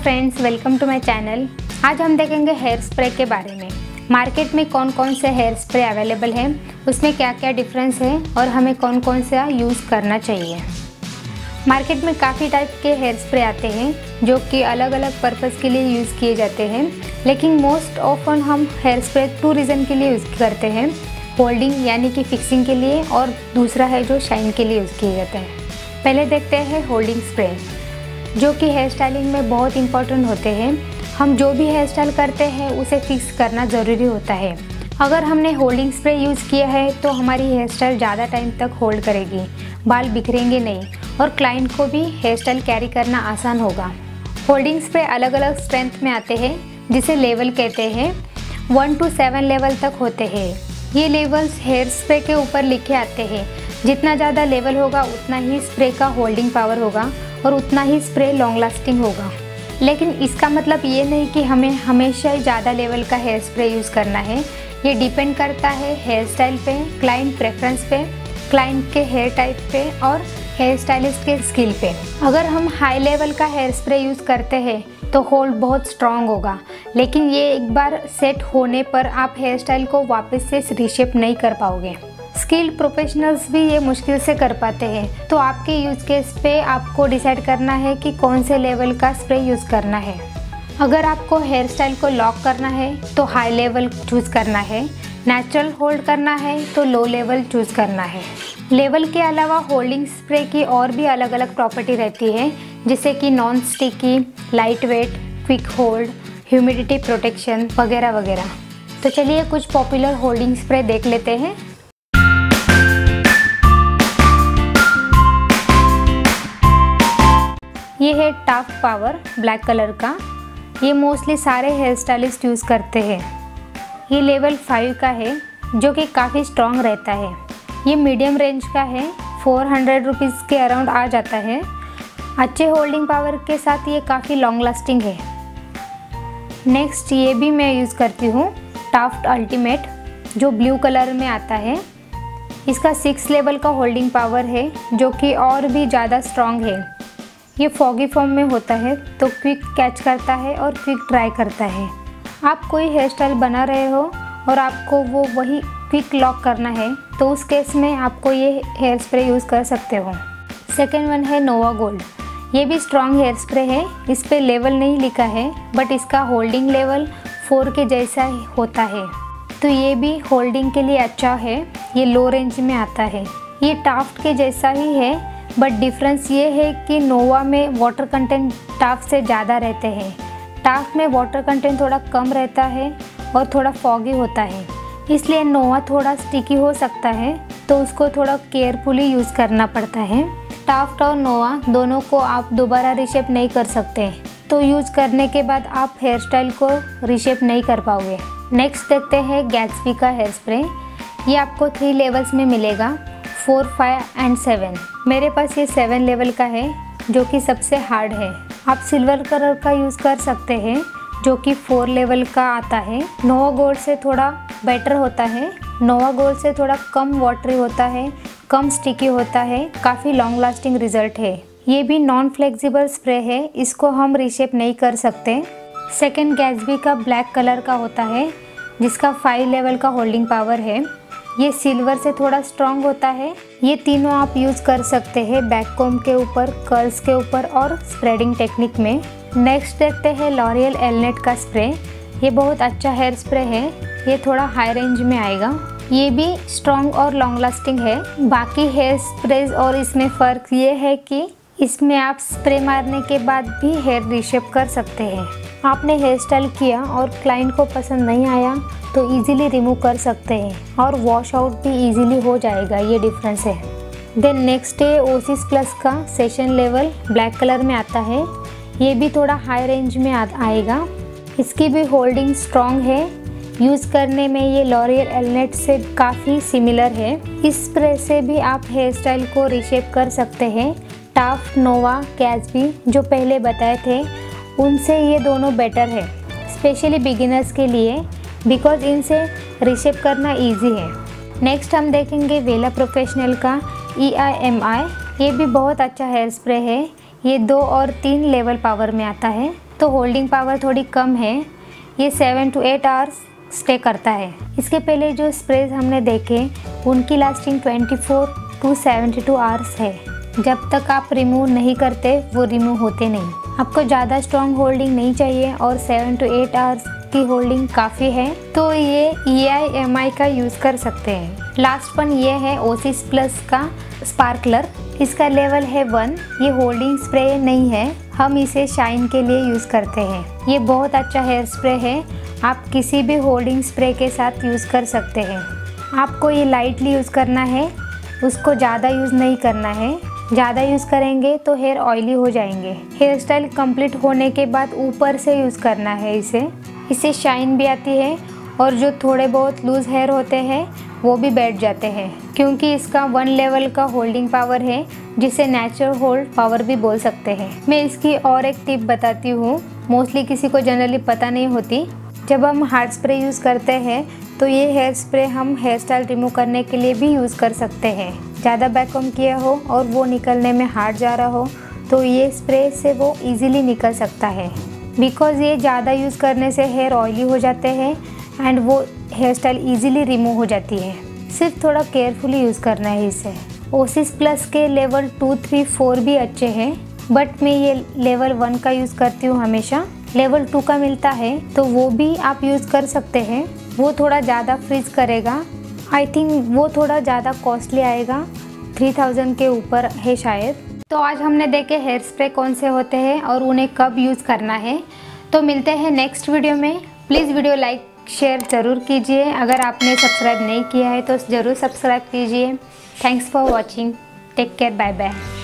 Friends welcome to my channel आज हम देखेंगे हेयर स्प्रे के बारे में। मार्केट में कौन कौन से हेयर स्प्रे अवेलेबल है? उसमें क्या क्या डिफरेंस है? और हमें कौन कौन सा यूज़ करना चाहिए? मार्केट में काफ़ी टाइप के हेयर स्प्रे आते हैं, जो कि अलग अलग पर्पज़ के लिए यूज़ किए जाते हैं। लेकिन मोस्ट ऑफन हम हेयर स्प्रे टू रीज़न के लिए यूज़ करते हैं। होल्डिंग यानी कि फिक्सिंग के लिए और दूसरा है जो शाइन के लिए यूज़ किए जाते हैं। पहले देखते हैं होल्डिंग स्प्रे जो कि हेयर स्टाइलिंग में बहुत इंपॉर्टेंट होते हैं। हम जो भी हेयर स्टाइल करते हैं, उसे फिक्स करना ज़रूरी होता है। अगर हमने होल्डिंग स्प्रे यूज़ किया है तो हमारी हेयर स्टाइल ज़्यादा टाइम तक होल्ड करेगी। बाल बिखरेंगे नहीं, और क्लाइंट को भी हेयर स्टाइल कैरी करना आसान होगा। होल्डिंग स्प्रे अलग अलग स्ट्रेंथ में आते हैं, जिसे लेवल कहते हैं। वन टू सेवन लेवल तक होते हैं। ये लेवल्स हेयर स्प्रे के ऊपर लिखे आते हैं। जितना ज़्यादा लेवल होगा, उतना ही स्प्रे का होल्डिंग पावर होगा। और उतना ही स्प्रे लॉन्ग लास्टिंग होगा। लेकिन इसका मतलब ये नहीं कि हमें हमेशा ही ज़्यादा लेवल का हेयर स्प्रे यूज़ करना है। ये डिपेंड करता है हेयर स्टाइल पे क्लाइंट प्रेफरेंस पे क्लाइंट के हेयर टाइप पे और हेयर स्टाइलिस्ट के स्किल पे। अगर हम हाई लेवल का हेयर स्प्रे यूज़ करते हैं तो होल्ड बहुत स्ट्रॉन्ग होगा। लेकिन ये एक बार सेट होने पर आप हेयर स्टाइल को वापस से रिशेप नहीं कर पाओगे। स्किल्ड प्रोफेशनल्स भी ये मुश्किल से कर पाते हैं। तो आपके यूज़ केस पे आपको डिसाइड करना है कि कौन से लेवल का स्प्रे यूज़ करना है। अगर आपको हेयर स्टाइल को लॉक करना है तो हाई लेवल चूज़ करना है। नेचुरल होल्ड करना है तो लो लेवल चूज़ करना है। लेवल के अलावा होल्डिंग स्प्रे की और भी अलग अलग प्रॉपर्टी रहती है, जैसे कि non sticky light weight quick hold humidity protection वगैरह वगैरह तो चलिए कुछ पॉपुलर होल्डिंग स्प्रे देख लेते हैं। ये है टाफ पावर ब्लैक कलर का। ये मोस्टली सारे हेयर स्टाइलिस्ट यूज़ करते हैं। ये लेवल फाइव का है, जो कि काफ़ी स्ट्रॉन्ग रहता है। ये मीडियम रेंज का है फोर हंड्रेड रुपीज़ के अराउंड आ जाता है। अच्छे होल्डिंग पावर के साथ ये काफ़ी लॉन्ग लास्टिंग है। नेक्स्ट ये भी मैं यूज़ करती हूँ टाफ्ट अल्टीमेट जो ब्लू कलर में आता है। इसका सिक्स लेवल का होल्डिंग पावर है, जो कि और भी ज़्यादा स्ट्रॉन्ग है। ये फॉगी फॉर्म में होता है तो क्विक कैच करता है और क्विक ड्राई करता है। आप कोई हेयर स्टाइल बना रहे हो और आपको वो वही क्विक लॉक करना है तो उस केस में आपको ये हेयर स्प्रे यूज़ कर सकते हो। सेकेंड वन है नोवा गोल्ड। ये भी स्ट्रॉन्ग हेयर स्प्रे है, इस पर लेवल नहीं लिखा है, बट इसका होल्डिंग लेवल फोर के जैसा होता है। तो ये भी होल्डिंग के लिए अच्छा है, ये लो रेंज में आता है। ये टाफ्ट के जैसा ही है बट डिफरेंस ये है कि नोवा में वाटर कंटेंट टाफ से ज़्यादा रहते हैं। टाफ में वाटर कंटेंट थोड़ा कम रहता है और थोड़ा फॉगी होता है। इसलिए नोवा थोड़ा स्टिकी हो सकता है तो उसको थोड़ा केयरफुली यूज़ करना पड़ता है। टाफ्ट और नोवा दोनों को आप दोबारा रिशेप नहीं कर सकते। तो यूज़ करने के बाद आप हेयर स्टाइल को रिशेप नहीं कर पाओगे। नेक्स्ट देखते हैं गैट्सबी का हेयर स्प्रे ये आपको थ्री लेवल्स में मिलेगा। Four, five and seven. मेरे पास ये सेवन लेवल का है, जो कि सबसे हार्ड है। आप सिल्वर कलर का यूज़ कर सकते हैं, जो कि फोर लेवल का आता है। नोवा गोल्ड से थोड़ा बेटर होता है। नोवा गोल्ड से थोड़ा कम वाटरी होता है, कम स्टिकी होता है, काफ़ी लॉन्ग लास्टिंग रिज़ल्ट है। ये भी नॉन फ्लेक्सिबल स्प्रे है, इसको हम रिशेप नहीं कर सकते। सेकेंड गैसबी का ब्लैक कलर का होता है, जिसका फाइव लेवल का होल्डिंग पावर है। ये सिल्वर से थोड़ा स्ट्रॉन्ग होता है। ये तीनों आप यूज़ कर सकते हैं बैक कोम के ऊपर कर्ल्स के ऊपर और स्प्रेडिंग टेक्निक में। नेक्स्ट देखते हैं लॉरियल एलनेट का स्प्रे ये बहुत अच्छा हेयर स्प्रे है। ये थोड़ा हाई रेंज में आएगा। ये भी स्ट्रॉन्ग और लॉन्ग लास्टिंग है। बाकी हेयर स्प्रेज और इसमें फ़र्क ये है कि इसमें आप स्प्रे मारने के बाद भी हेयर रिशेप कर सकते हैं। आपने हेयर स्टाइल किया और क्लाइंट को पसंद नहीं आया तो इजीली रिमूव कर सकते हैं और वॉश आउट भी इजीली हो जाएगा ये डिफरेंस है। Then next day Osis plus का सेशन लेवल ब्लैक कलर में आता है। ये भी थोड़ा हाई रेंज में आ, आएगा। इसकी भी होल्डिंग स्ट्रॉन्ग है। यूज़ करने में ये लॉरियल एलनेट से काफ़ी सिमिलर है। इस स्प्रे से भी आप हेयर स्टाइल को रिशेप कर सकते हैं। टाफ नोवा कैचबी जो पहले बताए थे उनसे ये दोनों बेटर है स्पेशली बिगिनर्स के लिए बिकॉज़ इनसे रिसेप करना इजी है। नेक्स्ट हम देखेंगे वेला प्रोफेशनल का ई आई एम आई ये भी बहुत अच्छा हेयर स्प्रे है। ये दो और तीन लेवल पावर में आता है। तो होल्डिंग पावर थोड़ी कम है। ये seven to eight hours stay करता है। इसके पहले जो स्प्रेज हमने देखे, उनकी लास्टिंग 24 टू 72 आवर्स है। जब तक आप रिमूव नहीं करते, वो रिमूव होते नहीं। आपको ज़्यादा स्ट्रॉन्ग होल्डिंग नहीं चाहिए और सेवन टू एट आवर्स की होल्डिंग काफ़ी है तो ये ई आई एम आई का यूज़ कर सकते हैं। लास्ट वन ये है ओसिस प्लस का स्पार्कलर इसका लेवल है वन ये होल्डिंग स्प्रे नहीं है, हम इसे शाइन के लिए यूज़ करते हैं। ये बहुत अच्छा हेयर स्प्रे है, आप किसी भी होल्डिंग स्प्रे के साथ यूज़ कर सकते हैं। आपको ये लाइटली यूज़ करना है, उसको ज़्यादा यूज़ नहीं करना है। ज़्यादा यूज़ करेंगे तो हेयर ऑयली हो जाएँगे। हेयर स्टाइल कंप्लीट होने के बाद ऊपर से यूज़ करना है इसे। इससे शाइन भी आती है और जो थोड़े बहुत लूज़ हेयर होते हैं, वो भी बैठ जाते हैं। क्योंकि इसका वन लेवल का होल्डिंग पावर है, जिसे नेचुरल होल्ड पावर भी बोल सकते हैं। मैं इसकी और एक टिप बताती हूँ। मोस्टली किसी को जनरली पता नहीं होती जब हम हार्ड स्प्रे यूज़ करते हैं तो ये हेयर स्प्रे हम हेयर स्टाइल रिमूव करने के लिए भी यूज़ कर सकते हैं। ज़्यादा बैकअम किया हो और वो निकलने में हार्ड जा रहा हो तो ये स्प्रे से वो इजीली निकल सकता है। बिकॉज़ ये ज़्यादा यूज़ करने से हेयर ऑयली हो जाते हैं एंड वो हेयर स्टाइल ईजिली रिमूव हो जाती है। सिर्फ़ थोड़ा केयरफुली यूज़ करना है इसे। ओसिस प्लस के लेवल टू थ्री फोर भी अच्छे हैं बट मैं ये लेवल वन का यूज़ करती हूँ हमेशा। लेवल टू का मिलता है तो वो भी आप यूज़ कर सकते हैं। वो थोड़ा ज़्यादा फ्रीज करेगा। आई थिंक वो थोड़ा ज़्यादा कॉस्टली आएगा। थ्री थाउज़ेंड के ऊपर है शायद। तो आज हमने देखे हेयर स्प्रे कौन से होते हैं और उन्हें कब यूज़ करना है। तो मिलते हैं नेक्स्ट वीडियो में। प्लीज़ वीडियो लाइक, शेयर ज़रूर कीजिए। अगर आपने सब्सक्राइब नहीं किया है तो ज़रूर सब्सक्राइब कीजिए। Thanks for watching. Take care. Bye bye.